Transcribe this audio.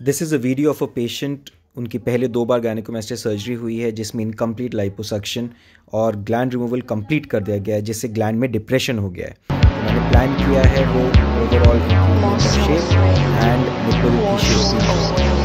This is a video of a patient उनकी पहले दो बार गायनिकोमेस्टिक सर्जरी हुई है, जिसमें इनकम्प्लीट लाइपोसक्शन और ग्लैंड रिमूवल कंप्लीट कर दिया गया है, जिससे ग्लैंड में डिप्रेशन हो गया है। मैंने प्लान किया है वो ओवरऑल शेप एंड शेप